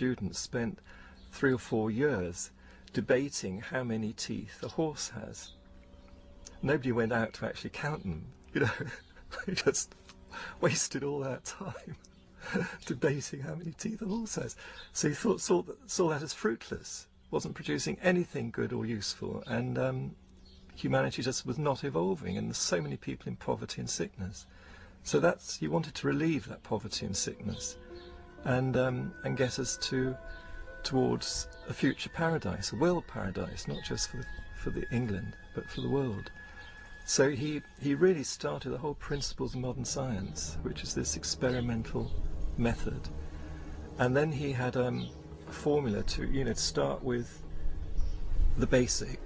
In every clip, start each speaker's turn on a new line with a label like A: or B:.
A: students spent three or four years debating how many teeth a horse has. Nobody went out to actually count them, you know, they just wasted all that time debating how many teeth a horse has. So he thought, saw, that, saw that as fruitless, wasn't producing anything good or useful, and um, humanity just was not evolving, and there's so many people in poverty and sickness. So that's, he wanted to relieve that poverty and sickness and, um, and get us to towards a future paradise, a world paradise, not just for the, for the England, but for the world. So he, he really started the whole principles of modern science, which is this experimental method. And then he had um, a formula to, you know, to start with the basic,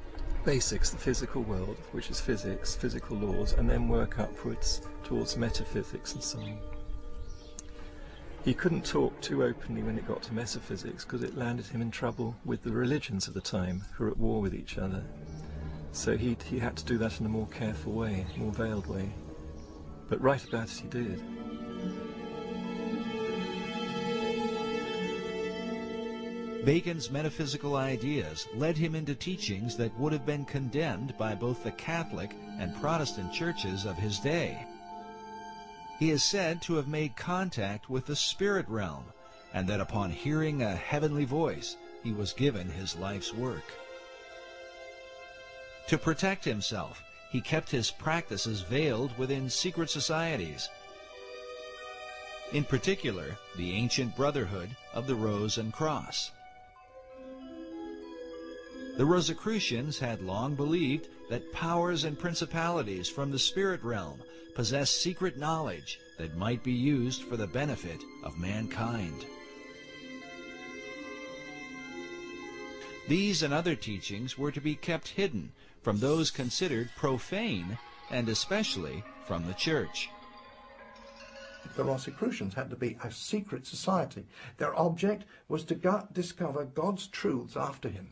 A: basics, the physical world, which is physics, physical laws, and then work upwards towards metaphysics and so on. He couldn't talk too openly when it got to metaphysics because it landed him in trouble with the religions of the time who were at war with each other. So he, he had to do that in a more careful way, more veiled way. But write about it he did.
B: Bacon's metaphysical ideas led him into teachings that would have been condemned by both the Catholic and Protestant churches of his day. He is said to have made contact with the spirit realm, and that upon hearing a heavenly voice, he was given his life's work. To protect himself, he kept his practices veiled within secret societies, in particular the ancient Brotherhood of the Rose and Cross. The Rosicrucians had long believed that powers and principalities from the spirit realm possess secret knowledge that might be used for the benefit of mankind. These and other teachings were to be kept hidden from those considered profane and especially from the church.
C: The Rosicrucians had to be a secret society. Their object was to discover God's truths after him.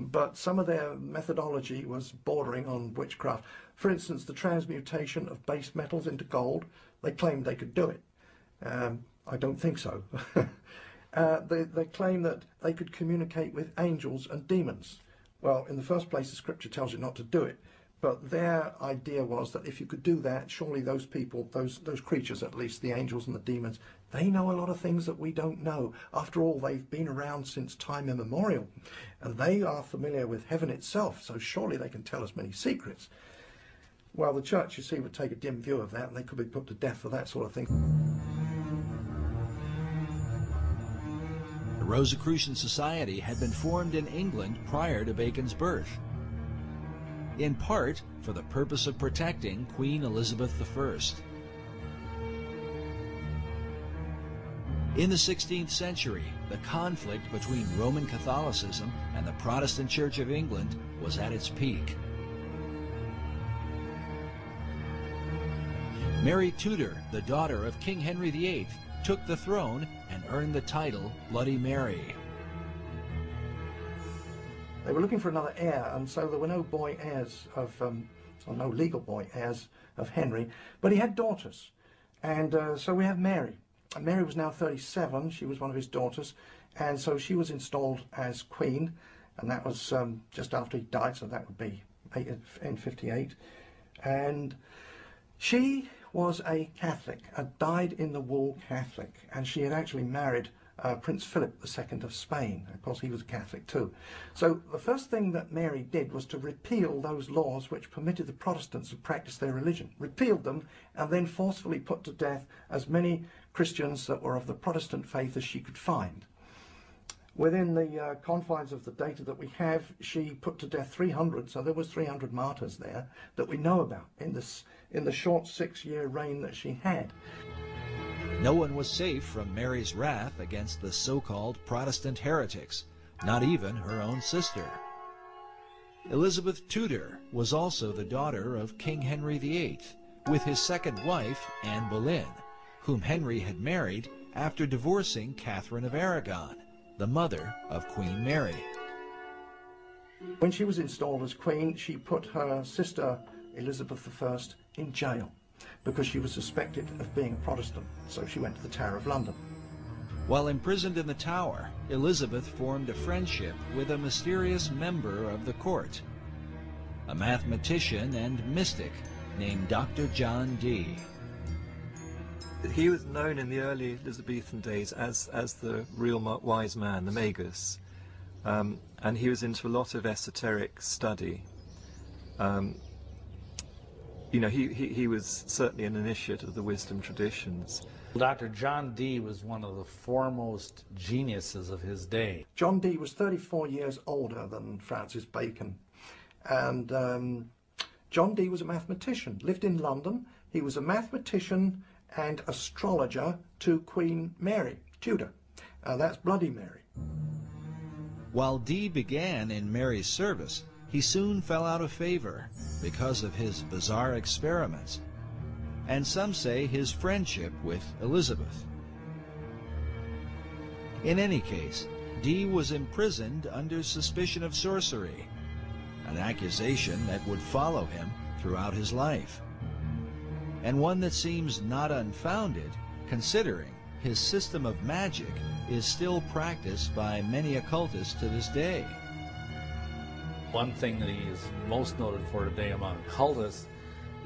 C: But some of their methodology was bordering on witchcraft. For instance, the transmutation of base metals into gold, they claimed they could do it. Um, I don't think so. uh, they, they claim that they could communicate with angels and demons. Well, in the first place, the scripture tells you not to do it. But their idea was that if you could do that, surely those people, those those creatures at least, the angels and the demons, they know a lot of things that we don't know. After all, they've been around since time immemorial, and they are familiar with heaven itself, so surely they can tell us many secrets. Well, the church, you see, would take a dim view of that, and they could be put to death for that sort of thing.
B: The Rosicrucian Society had been formed in England prior to Bacon's birth, in part for the purpose of protecting Queen Elizabeth I. In the 16th century, the conflict between Roman Catholicism and the Protestant Church of England was at its peak. Mary Tudor, the daughter of King Henry VIII, took the throne and earned the title Bloody Mary.
C: They were looking for another heir, and so there were no boy heirs of, um, or no legal boy heirs of Henry, but he had daughters. And uh, so we have Mary. Mary was now 37, she was one of his daughters, and so she was installed as queen, and that was um, just after he died, so that would be in 58. And she was a Catholic, a dyed-in-the-wool Catholic, and she had actually married uh, Prince Philip II of Spain. Of course, he was a Catholic too. So the first thing that Mary did was to repeal those laws which permitted the Protestants to practice their religion. Repealed them and then forcefully put to death as many Christians that were of the Protestant faith as she could find. Within the uh, confines of the data that we have, she put to death 300, so there was 300 martyrs there that we know about in this in the short six-year reign that she had.
B: No one was safe from Mary's wrath against the so-called Protestant heretics, not even her own sister. Elizabeth Tudor was also the daughter of King Henry VIII, with his second wife, Anne Boleyn, whom Henry had married after divorcing Catherine of Aragon, the mother of Queen Mary.
C: When she was installed as queen, she put her sister Elizabeth I in jail because she was suspected of being a Protestant, so she went to the Tower of London.
B: While imprisoned in the tower, Elizabeth formed a friendship with a mysterious member of the court, a mathematician and mystic named Dr. John Dee.
A: He was known in the early Elizabethan days as, as the real wise man, the magus, um, and he was into a lot of esoteric study. Um, you know, he, he, he was certainly an initiate of the wisdom traditions.
D: Dr. John Dee was one of the foremost geniuses of his day.
C: John Dee was 34 years older than Francis Bacon. And um, John Dee was a mathematician, lived in London. He was a mathematician and astrologer to Queen Mary, Tudor. Uh, that's Bloody Mary.
B: While Dee began in Mary's service, he soon fell out of favor because of his bizarre experiments, and some say his friendship with Elizabeth. In any case, Dee was imprisoned under suspicion of sorcery, an accusation that would follow him throughout his life, and one that seems not unfounded considering his system of magic is still practiced by many occultists to this day.
D: One thing that he is most noted for today among occultists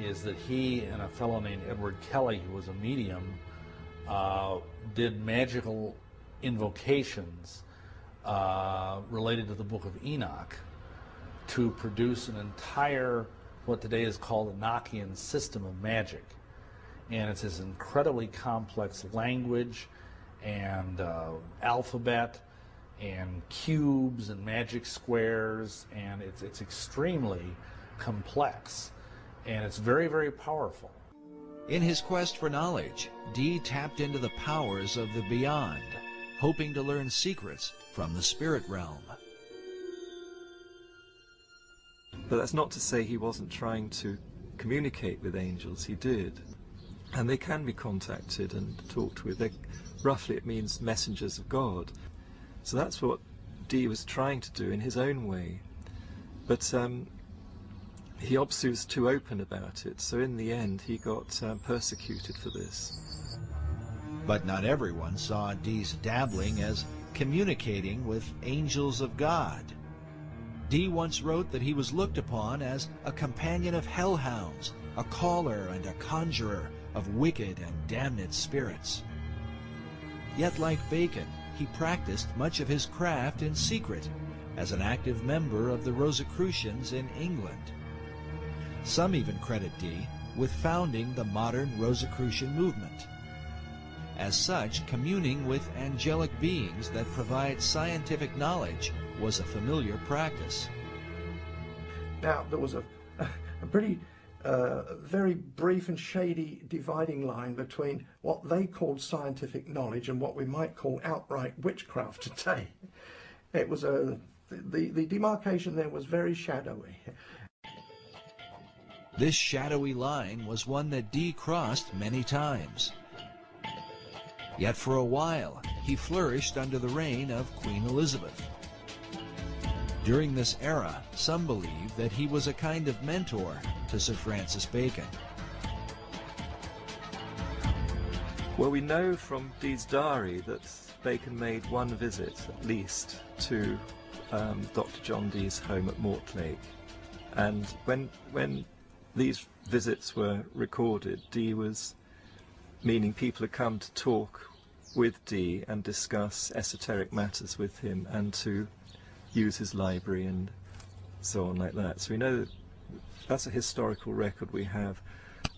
D: is that he and a fellow named Edward Kelly, who was a medium, uh, did magical invocations uh, related to the book of Enoch to produce an entire, what today is called the Enochian system of magic. And it's this incredibly complex language and uh, alphabet and cubes and magic squares, and it's, it's extremely complex. And it's very, very powerful.
B: In his quest for knowledge, Dee tapped into the powers of the beyond, hoping to learn secrets from the spirit realm.
A: But that's not to say he wasn't trying to communicate with angels. He did. And they can be contacted and talked with. They're, roughly, it means messengers of God. So that's what Dee was trying to do in his own way. But um, he obviously was too open about it, so in the end he got um, persecuted for this.
B: But not everyone saw Dee's dabbling as communicating with angels of God. Dee once wrote that he was looked upon as a companion of hellhounds, a caller and a conjurer of wicked and damned spirits. Yet like Bacon, he practiced much of his craft in secret as an active member of the Rosicrucians in England. Some even credit Dee with founding the modern Rosicrucian movement. As such, communing with angelic beings that provide scientific knowledge was a familiar practice.
C: Now, there was a, a pretty uh, very brief and shady dividing line between what they called scientific knowledge and what we might call outright witchcraft today. It was a the, the demarcation there was very shadowy.
B: This shadowy line was one that Dee crossed many times. Yet for a while, he flourished under the reign of Queen Elizabeth. During this era, some believe that he was a kind of mentor to Sir Francis Bacon.
A: Well, we know from Dee's diary that Bacon made one visit, at least, to um, Dr. John Dee's home at Mortlake. And when, when these visits were recorded, Dee was meaning people had come to talk with Dee and discuss esoteric matters with him and to use his library and so on like that. So we know that that's a historical record we have.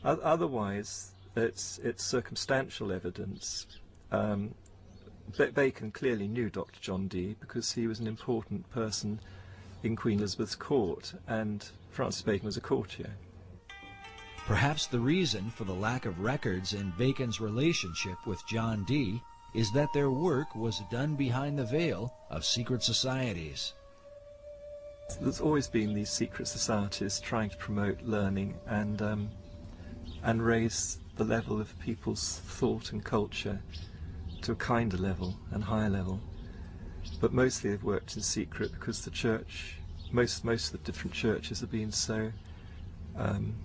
A: otherwise, it's it's circumstantial evidence. Um, Bacon clearly knew Dr. John Dee because he was an important person in Queen Elizabeth's court, and Francis Bacon was a courtier.
B: Perhaps the reason for the lack of records in Bacon's relationship with John Dee is that their work was done behind the veil of secret societies.
A: There's always been these secret societies trying to promote learning and um, and raise the level of people's thought and culture to a kinder level and higher level. But mostly they've worked in secret because the church, most most of the different churches have been so um,